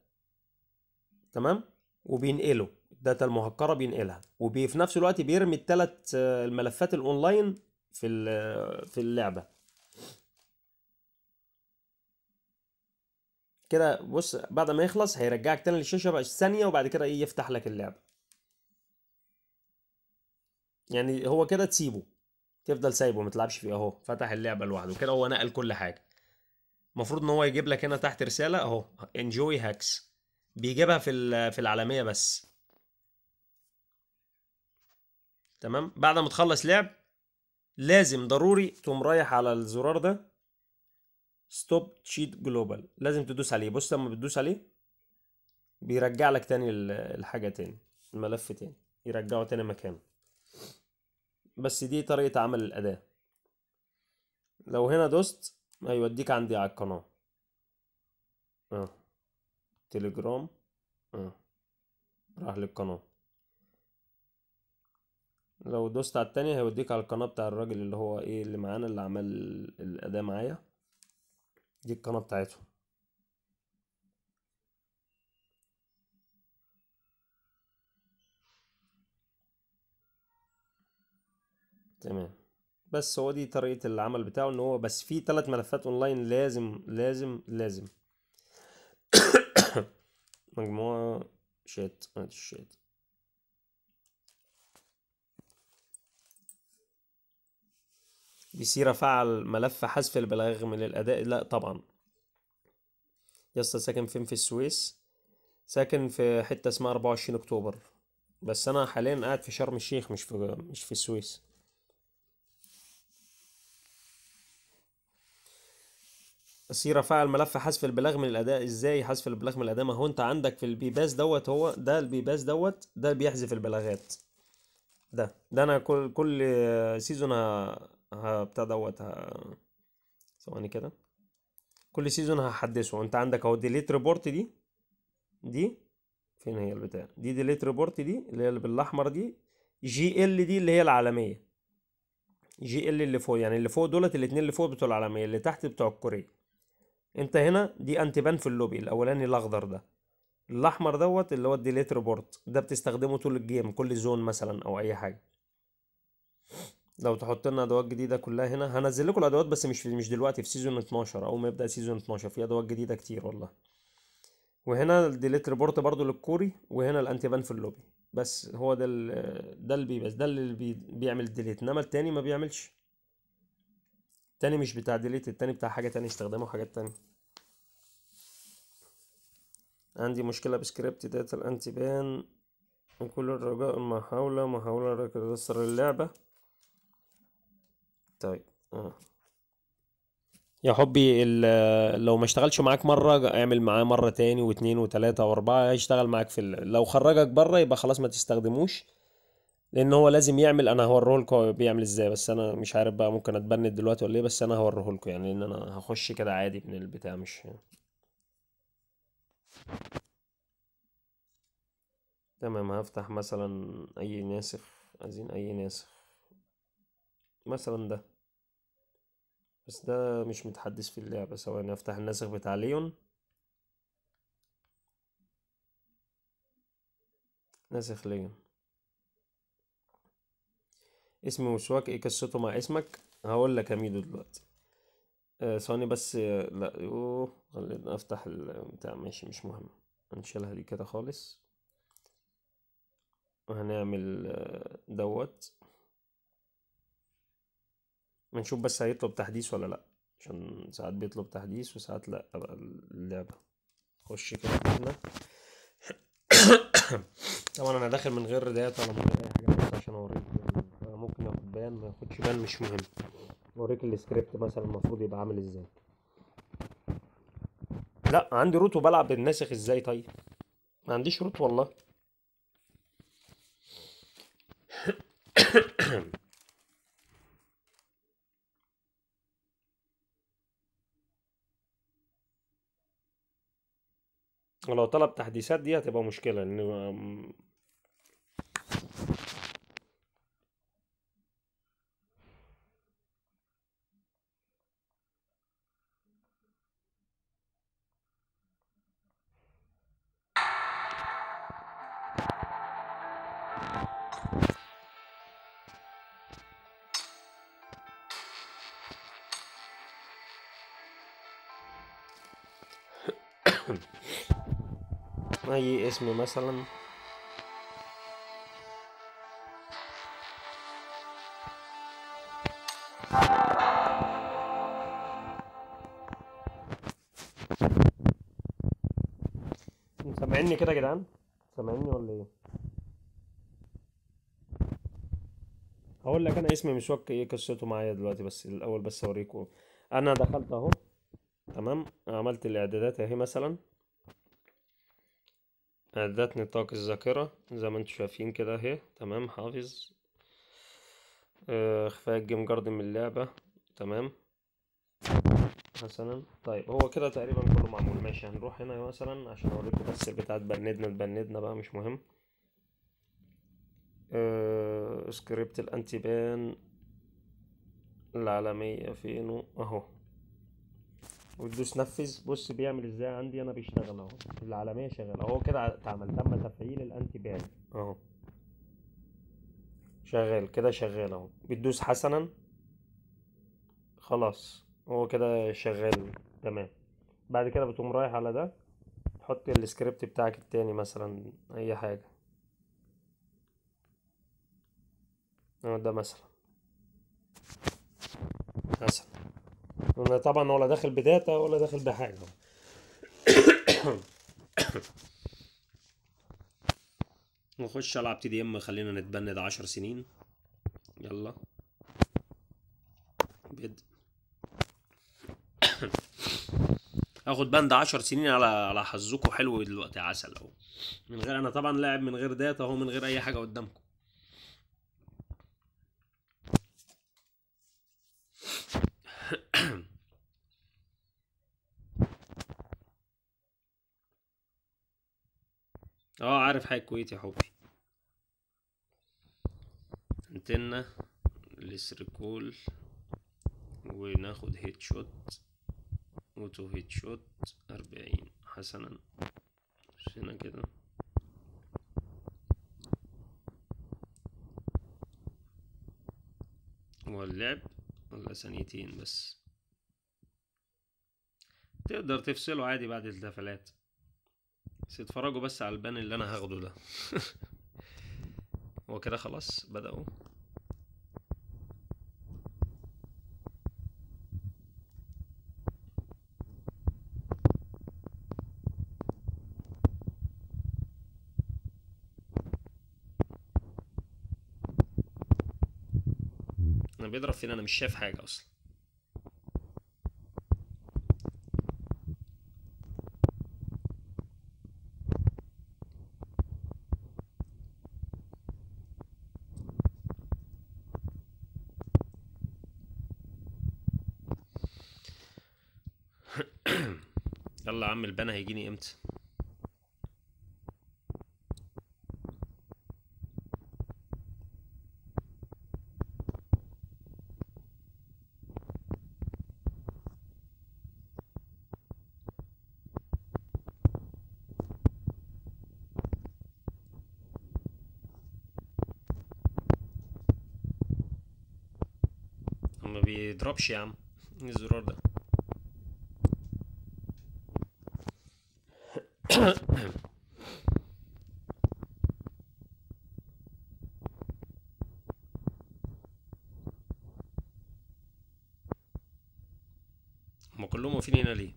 تمام؟ وبينقله. ال data المهكرة بينقلها. وفي نفس الوقت بيرمي التلات آه، الملفات الأونلاين في في اللعبة. كده بص بعد ما يخلص هيرجعك تاني للشاشة بقى ثانية وبعد كده إيه يفتح لك اللعبة. يعني هو كده تسيبه. تفضل سايبه ما تلعبش فيه أهو فتح اللعبة لوحده. كده هو نقل كل حاجة. المفروض إن هو يجيب لك هنا تحت رسالة أهو enjoy hacks بيجيبها في في العالمية بس. تمام؟ بعد ما تخلص لعب لازم ضروري تقوم رايح على الزرار ده. stop cheat global لازم تدوس عليه. بص لما بتدوس عليه بيرجع لك تاني ال- الحاجة تاني الملف تاني يرجعه تاني مكانه. بس دي طريقة عمل الأداة. لو هنا دوست هيوديك عندي على القناة. آه. تليجرام. آه. راح للقناة. لو دوست على التانية هيوديك على القناة بتاع الراجل اللي هو إيه اللي معانا اللي عمل الأداة معايا. دي القناة بتاعته تمام. بس هو دي طريقة العمل بتاعه إن هو بس في ثلاث ملفات أونلاين لازم لازم لازم. [coughs] مجموعة شات. ادي بيصير افعل ملف حذف البلاغ من الأداء؟ لا طبعا. يسطا ساكن فين في السويس؟ ساكن في حتة اسمها 24 أكتوبر. بس أنا حاليا قاعد في شرم الشيخ مش في مش في السويس. أصير أفعل ملف حذف البلاغ من الأداة؟ إزاي حذف البلاغ من الأداة؟ ما هو أنت عندك في ال bypass دوت هو ده ال bypass دوت ده بيحذف البلاغات. ده ده أنا كل كل season بتاع دوت. ثواني كده. كل season هحدثه. أنت عندك أهو delete report دي. دي فين هي البتاع؟ دي delete report دي اللي هي اللي بالأحمر دي. GL دي اللي هي العالمية. GL اللي فوق يعني اللي فوق دولت الاتنين اللي فوق بتوع العالمية اللي تحت بتوع الكورية أنت هنا دي anti ban في اللوبي الأولاني الأخضر ده. الأحمر دوت اللي هو ال delete report ده بتستخدمه طول ال game كل zone مثلا أو أي حاجة. لو تحط لنا ادوات جديده كلها هنا هنزل لكم الادوات بس مش في مش دلوقتي في season 12 اول ما يبدا season 12 في ادوات جديده كتير والله وهنا ال delete report برضو للكوري وهنا ال anti ban في اللوبي بس هو ده ده اللي بيبس ده اللي بي بيعمل delete انما التاني ما بيعملش التاني مش بتاع delete التاني بتاع حاجة تانية استخدمه حاجات تانية عندي مشكلة ب script data ال anti ban وكل الرجاء محاولة محاولة ركسر اللعبة طيب آه يا حبي لو ما اشتغلش معاك مرة اعمل معاه مرة تاني واتنين وتلاتة واربعة هيشتغل معاك في. لو خرجك برة يبقى خلاص ما تستخدموش لأن هو لازم يعمل أنا هوريهولكوا هو بيعمل إزاي بس أنا مش عارف بقى ممكن أتبند دلوقتي ولا إيه بس أنا هوريهولكوا يعني ان أنا هخش كده عادي من البتاع مش تمام هفتح مثلا أي ناسخ عايزين أي ناسخ مثلا ده. بس ده مش متحدث في اللعبة ثواني أفتح الناسخ بتاع ليون. ناسخ ليون. اسم مسواك إيه قصته مع اسمك؟ هقول لك يا ميدو دلوقتي. آه، ثواني بس آه، لا يوه خلينا أفتح البتاع ماشي مش مهم. هنشيلها دي كده خالص. وهنعمل آه، دوت. بنشوف بس هيطلب تحديث ولا لأ عشان ساعات بيطلب تحديث وساعات لأ بقى اللعبة خش كده هنا [coughs] طبعا أنا داخل من غير data ولا من غير أي حاجة بس عشان أوريك ممكن ياخد ban ما ياخدش بان مش مهم. أوريك السكريبت مثلا المفروض يبقى عامل إزاي. لأ عندي root وبلعب بالناسخ إزاي طيب؟ ما عنديش روت والله. [coughs] ولو طلب تحديثات دي هتبقى مشكلة لأن أي اسم مثلا. سامعيني كده يا جدعان؟ سامعيني ولا إيه؟ هقول لك أنا اسمي مسواك إيه قصته معايا دلوقتي بس الأول بس أوريكم. أنا دخلت أهو. تمام؟ عملت الإعدادات أهي مثلا. اعدادات نطاق الذاكرة زي ما أنتم شايفين كده اهي. تمام حافظ. اخفاء ال Game Guardian من اللعبة. تمام. مثلا طيب هو كده تقريبا كله معمول. ماشي هنروح هنا مثلا عشان أوريكم بس البتاع تبندنا تبندنا بقى مش مهم. آه، script ال anti ban العالمية فينه أهو. وتدوس نفذ. بص بيعمل إزاي؟ عندي أنا بيشتغل اهو. العالمية شغال اهو كده اتعمل. تم تفعيل ال anti ban اهو. شغال. كده شغال اهو. بتدوس حسنا. خلاص. هو كده شغال. تمام. بعد كده بتقوم رايح على ده. تحط السكريبت بتاعك التاني مثلا. أي حاجة. آه ده مثلا. مثلا. أنا طبعا ولا داخل بداتا ولا داخل بحاجة. نخش العب تي دي ام خلينا نتبند عشر سنين. يلا. بد آخد بند عشر سنين على على حظكم. حلو دلوقتي عسل أهو. من غير أنا طبعا لاعب من غير داتا أهو من غير أي حاجة قدامكم. آه عارف حاجة كويت يا حبي. انتنا السريكول وناخد هيد شوت auto headshot أربعين. حسنا. هنا كده. هو اللعب ولا ثانيتين بس؟ تقدر تفصله عادي بعد الدفلات. بس اتفرجوا بس على ال ban اللي أنا هاخده ده. [laughs] هو كده خلاص بدأوا. أنا بيضرب فين أنا مش شايف حاجة أصلا يلا يا عم البنا هيجيني إمتى ما بيضربش يا عم إيه الزرار ده واقفين هنا ليه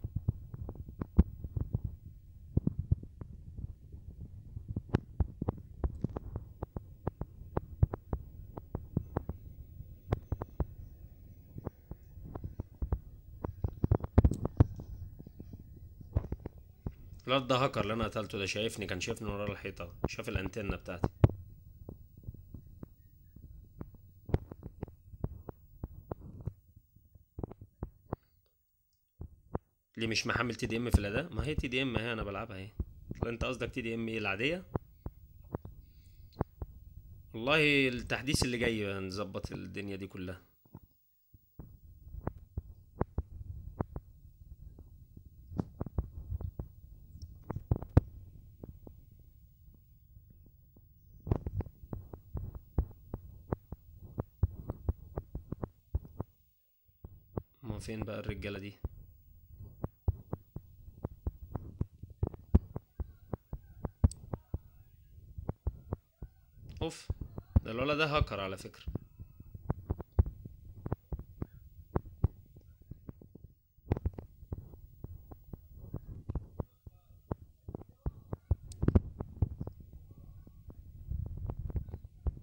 الواد ده هاكر اللي أنا قتلته ده شايفني كان شايفني ورا الحيطة شاف الانتنة بتاعتي. ليه مش محمل TDM في الأداء؟ ما هي TDM اهي أنا بلعبها أهي. أنت قصدك TDM إيه؟ العادية؟ والله التحديث اللي جاي نظبط الدنيا دي كلها ما فين بقى الرجالة دي؟ أوف ده الولد ده هاكر على فكرة.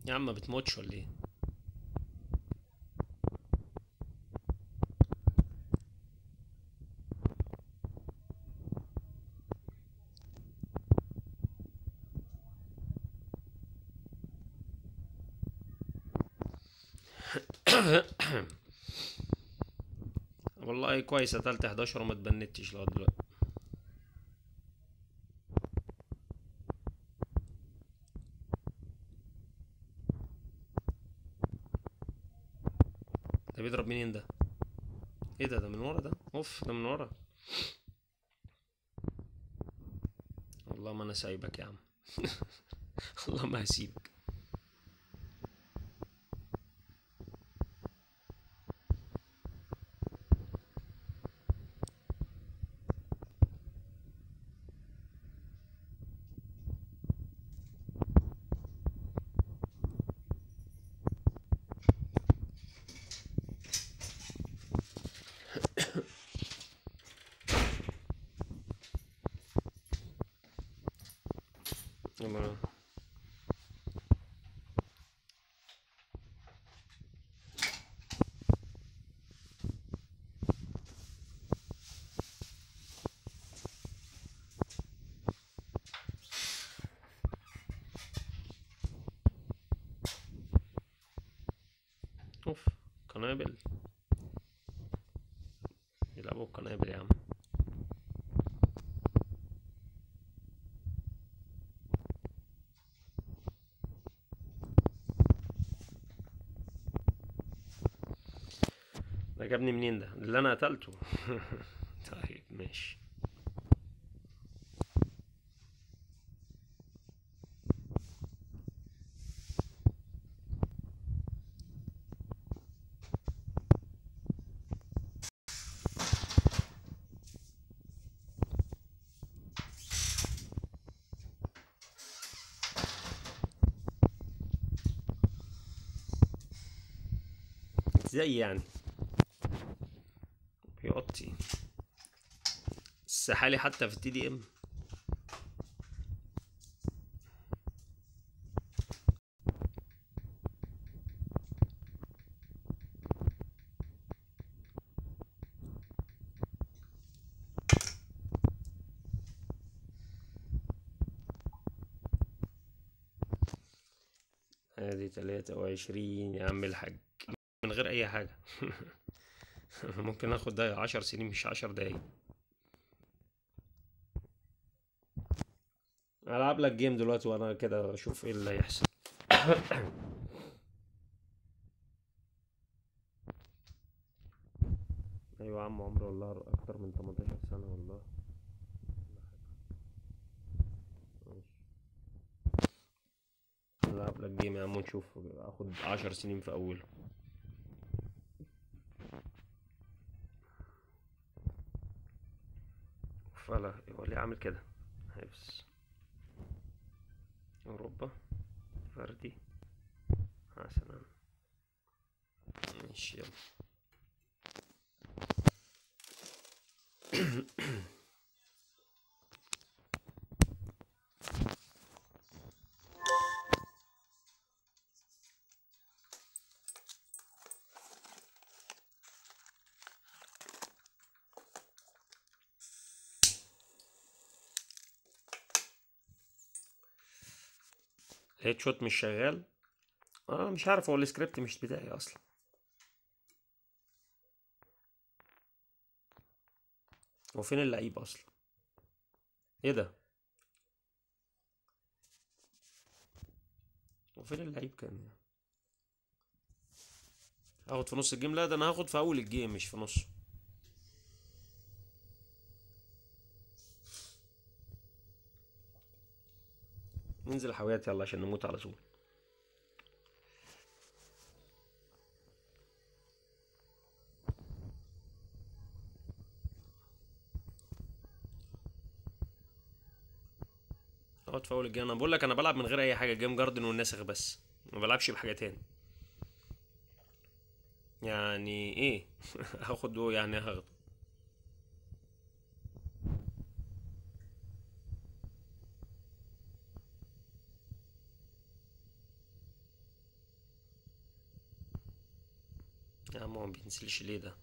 يا عم ما بتموتش ولا إيه؟ والله كويس قتلت 11 وما اتبنتش لغاية دلوقتي. ده بيضرب منين ده؟ إيه ده؟ ده من ورا ده؟ أوف ده من ورا. والله ما أنا سايبك يا عم. [laughs] والله ما هسيبك يلا. اوف قنابل يلعبوا قنابل يا عم ده جابني منين ده؟ اللي أنا قتلته. [laughs] طيب ماشي. إزاي يعني. بيوطي السحالي حتى في التي دي إم. ادي تلاتة وعشرين يا عم الحاج. من غير أي حاجة. [laughs] [laughs] ممكن آخد ده عشر سنين مش عشر دقايق. العب لك جيم دلوقتي وأنا كده أشوف إيه اللي هيحصل. [coughs] أيوه يا عم عمري والله أكتر من 18 سنة والله. العب لك جيم يا عم ونشوف آخد عشر سنين في أوله. فلا هو ليه عامل كده؟ حفظ. أوروبا. فردي حسنا ماشي يلا. [clears throat] ال headshot مش شغال. آه مش عارف هو السكريبت مش بتاعي أصلا. هو فين اللعيب أصلا؟ إيه ده؟ هو فين اللعيب كان؟ هاخد في نص ال game؟ لا ده أنا هاخد في أول ال game مش في نصه. ننزل حاويات يلا عشان نموت على طول. اقعد في أول الجيم. أنا بقول لك أنا بلعب من غير أي حاجة جيم جاردن والناسخ بس. ما بلعبش بحاجة تاني. يعني إيه؟ [laughs] هاخد يعني هاخد. ما بينزلش ليه ده؟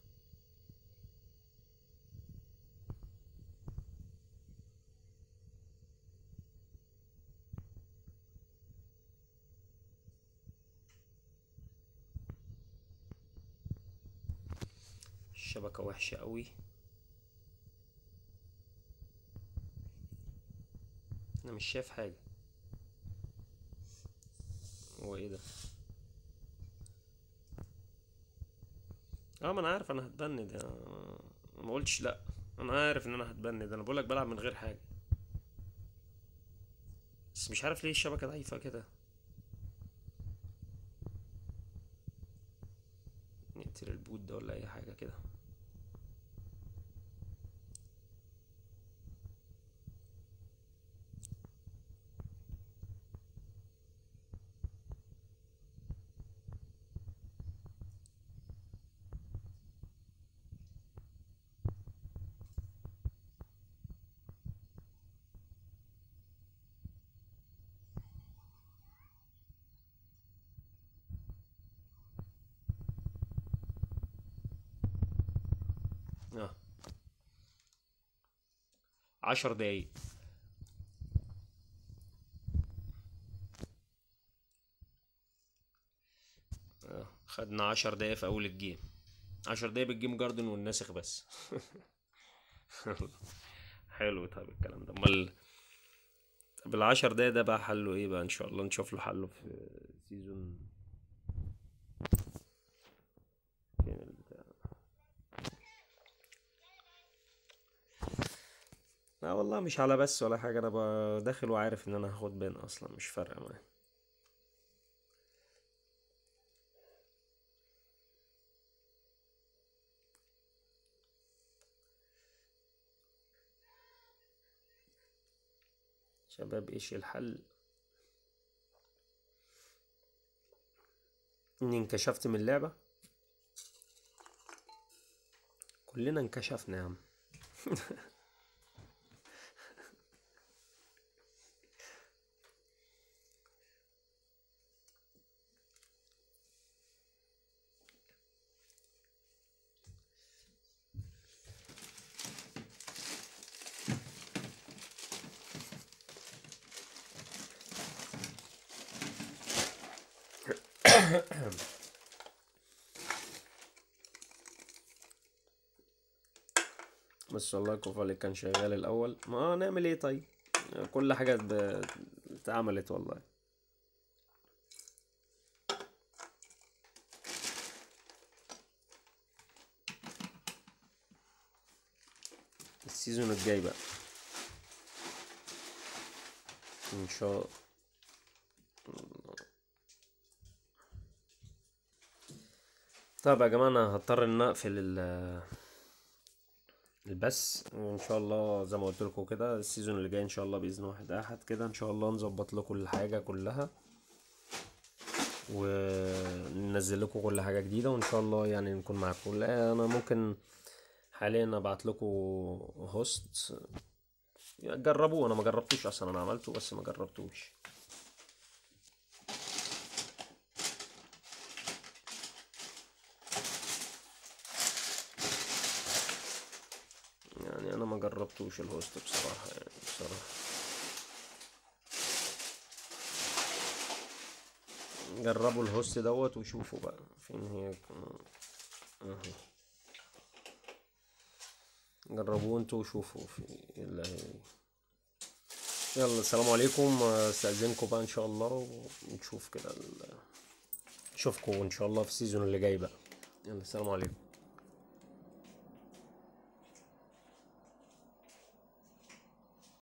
الشبكة وحشة قوي أنا مش شايف حاجة. هو إيه ده؟ آه ما أنا عارف أنا هتبند يا ما قلتش لا. أنا عارف ان أنا هتبند أنا بقولك بلعب من غير حاجة. بس مش عارف ليه الشبكة ضعيفة كده. نقتل البوت ده ولا أي حاجة كده. آه. عشر دقايق. آه. خدنا عشر دقايق في أول ال game. عشر دقايق بال Game Guardian والناسخ بس. [laughs] حلو طب الكلام ده. أمال طب العشر دقايق ده بقى حله إيه بقى؟ إن شاء الله نشوف له حله في season فين البتاع لا والله مش على بس ولا حاجة بقى داخل وعارف إن أنا هاخد بين أصلا مش فارقة معايا. شباب إيش الحل؟ إني انكشفت من اللعبة. كلنا انكشفنا يا عم. [laughs] [coughs] بس والله كوفالي كان شغال الأول. ما نعمل إيه طيب؟ كل حاجة ب- اتعملت والله. السيزون الجاي بقى. إن شاء طيب يا جماعة أنا هضطر إن أقفل ال- البث وإن شاء الله زي ما قلت لكم كده السيزون اللي جاي إن شاء الله بإذن واحد أحد كده إن شاء الله نظبط لكم الحاجة كلها وننزل لكم كل حاجة جديدة وإن شاء الله يعني نكون معاكم أنا ممكن حاليا أبعت لكم host جربوه أنا ما جربتوش أصلا أنا عملته بس ما جربتوش يعني أنا ما جربتوش ال host بصراحة يعني بصراحة. جربوا ال host دوت وشوفوا بقى فين هي. أهو. جربوه أنتوا وشوفوا في اللي يلا السلام عليكم. استأذنكم بقى إن شاء الله ونشوف كده نشوفكم إن شاء الله في السيزون اللي جاي بقى. يلا السلام عليكم.